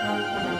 Música